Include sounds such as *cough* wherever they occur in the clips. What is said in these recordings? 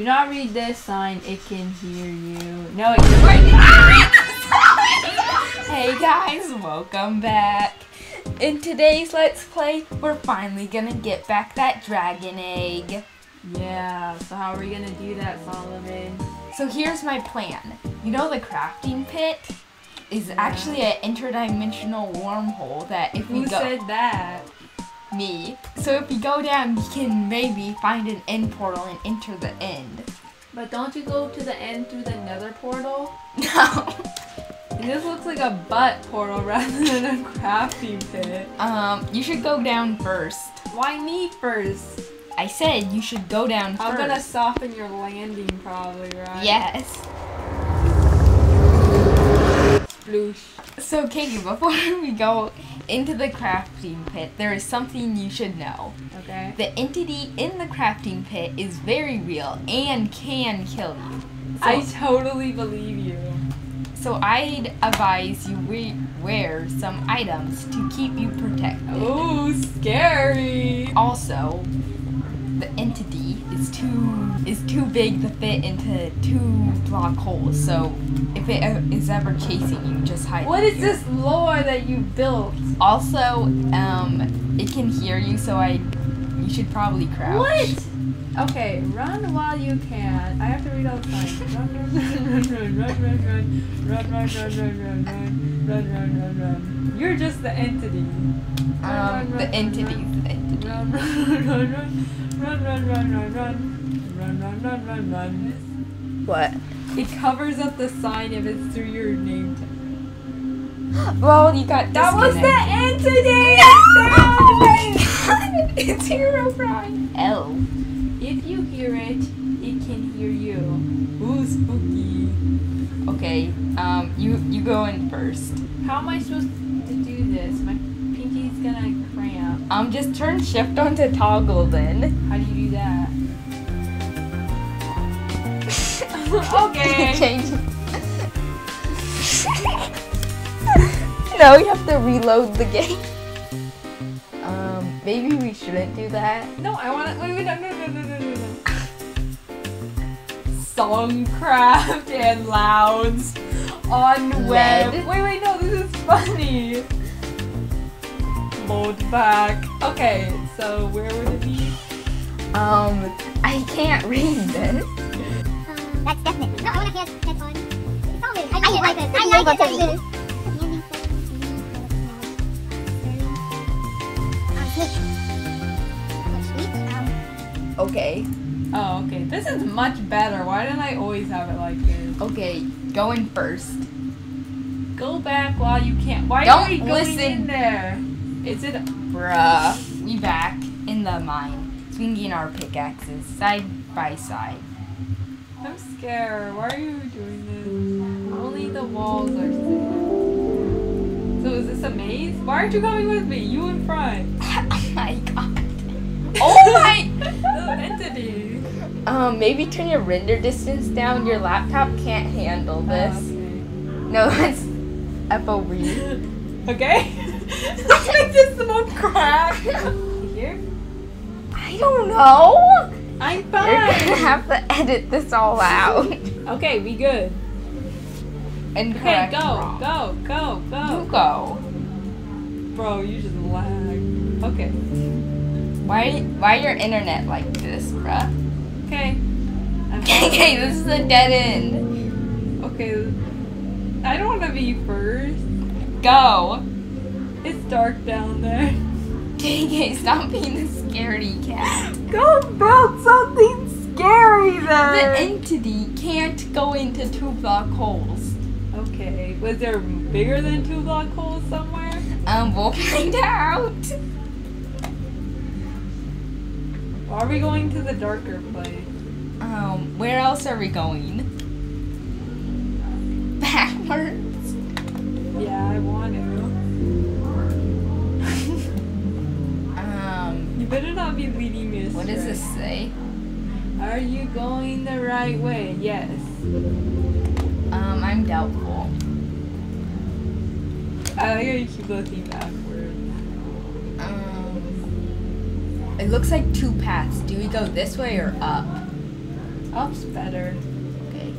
Do not read this sign. It can hear you. No, it can. Ah! hey guys, welcome back. In today's Let's Play, we're finally gonna get back that dragon egg. Yeah, so how are we gonna do that, Solomon? So here's my plan. You know the crafting pit is Yeah. actually an interdimensional wormhole that if we go- Who said that? Me. So if you go down, you can maybe find an end portal and enter the end. But don't you go to the end through the nether portal? *laughs* No. This looks like a butt portal *laughs* rather than a crafting pit. Um, you should go down first. Why me first? I said you should go down I'm first. gonna soften your landing probably, right? Yes. Sploosh. So, Katie, before *laughs* we go into the crafting pit, there is something you should know. Okay. The entity in the crafting pit is very real and can kill you. So, I totally believe you. so I'd advise you we- wear some items to keep you protected. Oh, scary. Also, the entity is too is too big to fit into two block holes. So, if it e- ever chasing you, just hide. What is here. this lore that you built? Also, um, it can hear you, so I, you should probably crouch. What? Okay, run while you can. I have to read all the signs. Run, run, run, run, run, run, run, run, run, run, run, run, run, run, run, run, run. You're just the entity. Um, the entity, run. Run, run, run, run, run, run, run, run, run, run, run, run, run, run. What? It covers up the sign if it's through your name tag. *gasps* Well, you got That was the disconnected. entity! *laughs* it's Herobrine. L. If you hear it, it can hear you. Ooh, spooky. Okay. Um, you you go in first. How am I supposed to do this? My pinky's gonna cramp. Um, just turn shift on to toggle then. How do you do that? *laughs* okay. Change. no, you have to reload the game. Um, maybe we shouldn't do that. No, I wanna. Wait, wait, no, no, no, no, no, no. Songcraft and louds on web. Wait, wait, no, this is funny. Load back. Okay, so where would it be? Um, I can't read this. Um, that's definitely. No, I want to head, head on. It's all really. I didn't like this. I like it. Okay. Oh, okay. This is much better. Why didn't I always have it like this? Okay, go in first. Go back while you can't. Why Don't are we going listen. in there? Is it? Bruh. We back in the mine, swinging our pickaxes side by side. I'm scared. Why are you doing this? Only the walls are safe. So is this a maze? Why aren't you coming with me? You in front. *laughs* oh my god. *laughs* Oh my. entity. Um, maybe turn your render distance down. Your laptop can't handle this. Oh, No, *laughs* that's FOV. okay. *laughs* Let's this the most crack. Here. I don't know. I'm fine. You're gonna have to edit this all out. Okay, we good. And Okay, go, wrong. go, go, go. You go. Bro, you just lag. Okay. Why? Why your internet like this, bruh? Okay. *laughs* Okay, this is a dead end. Okay. I don't want to be first. Go. It's dark down there. KK, stop being the scaredy cat. Go build something scary then. The entity can't go into two block holes. okay. Was there bigger than two block holes somewhere? Um, we'll find out. Are we going to the darker place? Um, where else are we going? Does this say? Are you going the right way? Yes. Um, I'm doubtful. I like how you keep looking backwards. Um, it looks like two paths. Do we go this way or up? Up's better. Okay.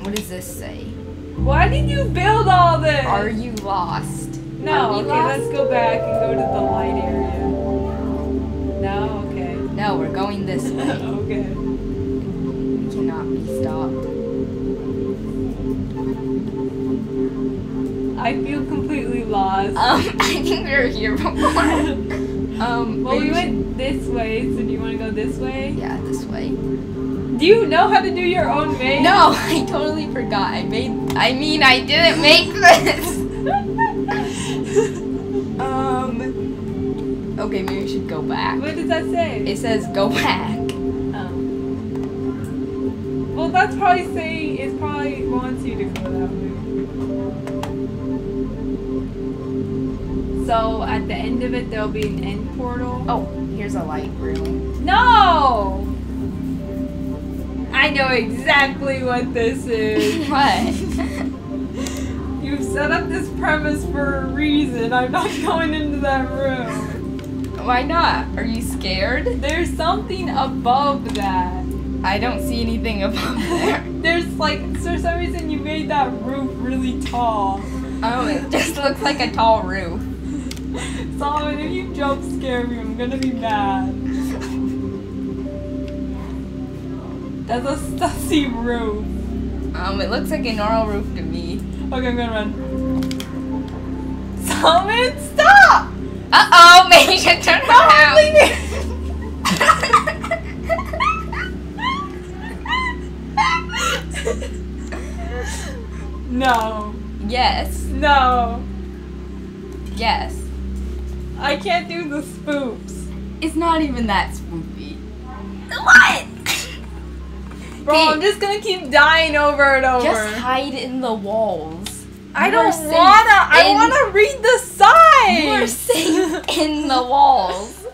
What does this say? Why did you build all this? Are you lost? no, okay, lost? let's go back and go to the light area. This *laughs* way. okay. We cannot be stopped. I feel completely lost. Um, *laughs* I think we were here before. *laughs* Um, well, we went this way, so do you want to go this way? Yeah, this way. Do you know how to do your own maze? No, I totally forgot. I made. I mean, I didn't make this. Okay, maybe we should go back. what does that say? It says go back. Oh. Well, that's probably saying it probably wants you to go that way. So at the end of it, there'll be an end portal. Oh, here's a light room. No! I know exactly what this is. *laughs* what? You've set up this premise for a reason. I'm not *laughs* going into that room. Why not? Are you scared? There's something above that. I don't see anything *laughs* above there. There's like, for some reason, you made that roof really tall. Oh, it just looks like a tall roof. *laughs* Solomon, if you jump scare me, I'm gonna be mad. That's a sussy roof. Um, it looks like a normal roof to me. Okay, I'm gonna run. Solomon, stop! Uh *laughs* oh, maybe you should turn around. No, yes, no. yes. I can't do the spoops. It's not even that spoopy. What? Bro, I'm just gonna keep dying over and over. Just hide in the walls. I You don't wanna. I wanna read the sign. You are safe in the walls.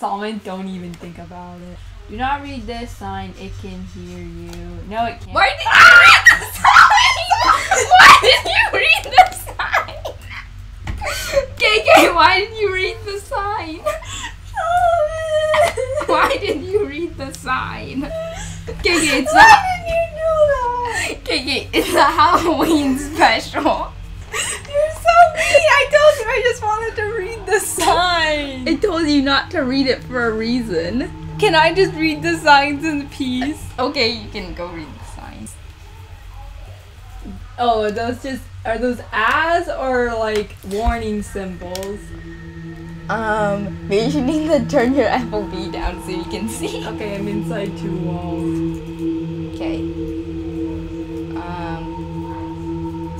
Solomon, don't even think about it. Do not read this sign. It can hear you. No, it can't. Why did you read the sign? *laughs* Why did you read the sign? KK, why did you read the sign? Why did you read the sign? KK, it's not. Did you do that? KK, it's a Halloween special. You're so mean. I told you I just wanted to read the sign. I told you not to read it for a reason. Can I just read the signs in peace? Okay, you can go read the signs. Oh, are those just are those as or like warning symbols? Um, maybe you need to turn your FOV down so you can see. Okay, I'm inside two walls. Okay.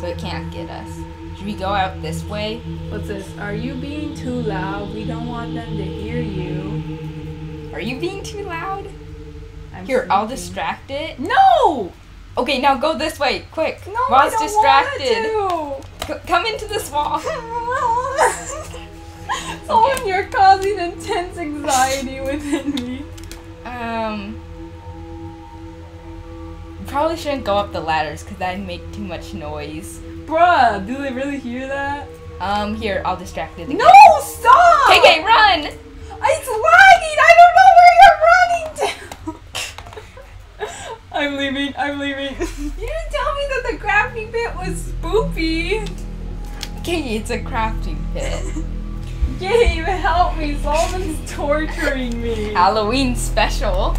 So it can't get us. Should we go out this way? What's this? Are you being too loud? We don't want them to hear you. Are you being too loud? I'm Here, I'll distract it. No! Okay, now go this way, quick. No, I don't distracted. want C- come into this wall. to. *laughs* *laughs* Someone, you're causing intense anxiety within me. Um, probably shouldn't go up the ladders because that'd make too much noise. Bruh, do they really hear that? Um, here, I'll distract it. Again. No, stop! KK, run! It's lagging! I don't know where you're running to! *laughs* I'm leaving, I'm leaving. *laughs* You didn't tell me that the crafting bit was spoopy. KK, it's a crafting pit. *laughs* Gabe, help me. Solomon's torturing me. Halloween special.